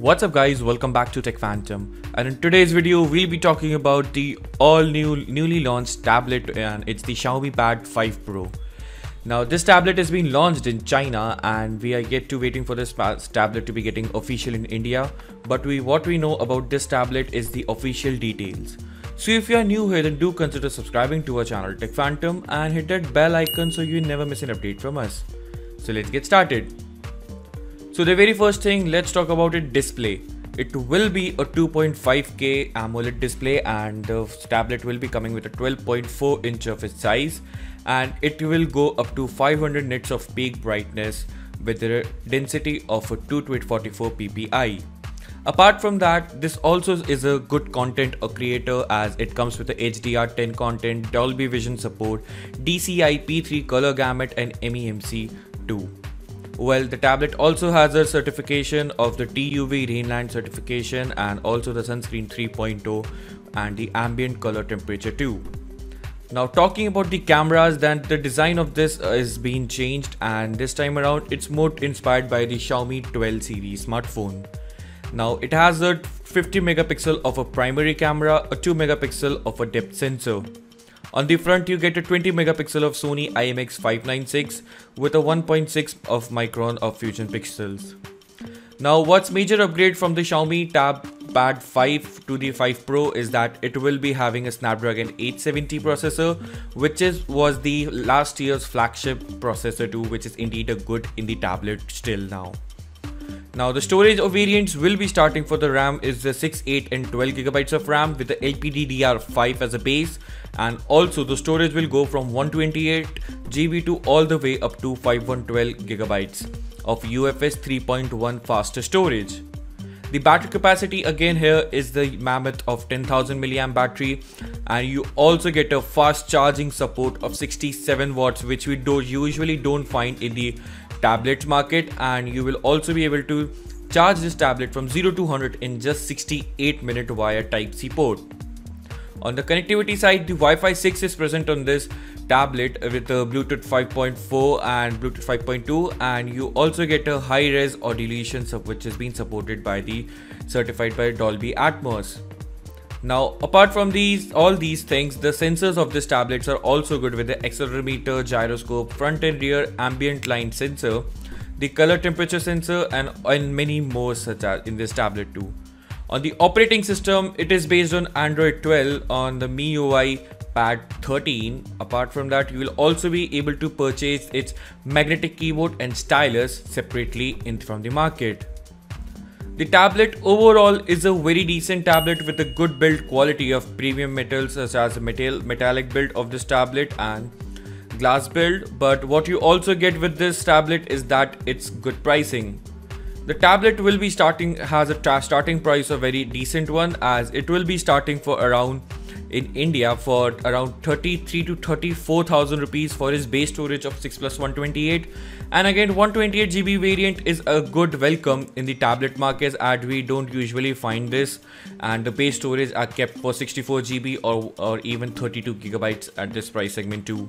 What's up guys, welcome back to Tech Phantom and in today's video we'll be talking about the all new newly launched tablet and it's the Xiaomi Pad 5 Pro. Now this tablet has been launched in China and we are yet to waiting for this tablet to be getting official in India but we what we know about this tablet is the official details. So if you are new here then do consider subscribing to our channel Tech Phantom and hit that bell icon so you never miss an update from us. So let's get started. So the very first thing, let's talk about it display. It will be a 2.5K AMOLED display and the tablet will be coming with a 12.4 inch of its size and it will go up to 500 nits of peak brightness with a density of a 244 ppi. Apart from that, this also is a good content creator as it comes with the HDR10 content, Dolby Vision support, DCI P3 color gamut and MEMC 2. Well, the tablet also has a certification of the TUV Rheinland certification and also the sunscreen 3.0 and the ambient color temperature too. Now talking about the cameras then the design of this uh, is being changed and this time around it's more inspired by the Xiaomi 12 series smartphone. Now it has a 50 megapixel of a primary camera, a 2 megapixel of a depth sensor. On the front you get a 20 megapixel of Sony IMX596 with a 1.6 of micron of fusion pixels. Now what's major upgrade from the Xiaomi Tab Pad 5 to the 5 Pro is that it will be having a Snapdragon 870 processor which is was the last year's flagship processor too which is indeed a good in the tablet still now. Now the storage of variants will be starting for the RAM is the 6, 8 and 12 gigabytes of RAM with the LPDDR5 as a base and also the storage will go from 128 GB to all the way up to 512 gigabytes of UFS 3.1 faster storage. The battery capacity again here is the mammoth of 10,000 mAh battery and you also get a fast charging support of 67 watts which we do usually don't find in the tablets market and you will also be able to charge this tablet from 0 to 100 in just 68 minute via type C port. On the connectivity side, the Wi-Fi 6 is present on this tablet with a Bluetooth 5.4 and Bluetooth 5.2 and you also get a high-res audio which has been supported by the certified by Dolby Atmos. Now, apart from these, all these things, the sensors of this tablets are also good with the accelerometer, gyroscope, front and rear ambient light sensor, the color temperature sensor, and, and many more such as in this tablet too. On the operating system, it is based on Android 12 on the MIUI Pad 13. Apart from that, you will also be able to purchase its magnetic keyboard and stylus separately in from the market. The tablet overall is a very decent tablet with a good build quality of premium metals such as metal metallic build of this tablet and glass build but what you also get with this tablet is that it's good pricing. The tablet will be starting has a starting price a very decent one as it will be starting for around in India for around 33 to 34,000 rupees for its base storage of 6 plus 128 and again 128 GB variant is a good welcome in the tablet markets as we don't usually find this and the base storage are kept for 64 GB or, or even 32 gigabytes at this price segment too.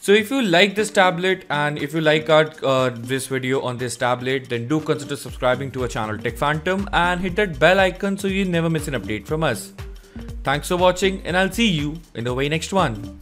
So if you like this tablet and if you like our uh, this video on this tablet then do consider subscribing to our channel Tech Phantom and hit that bell icon so you never miss an update from us. Thanks for watching and I'll see you in the way next one.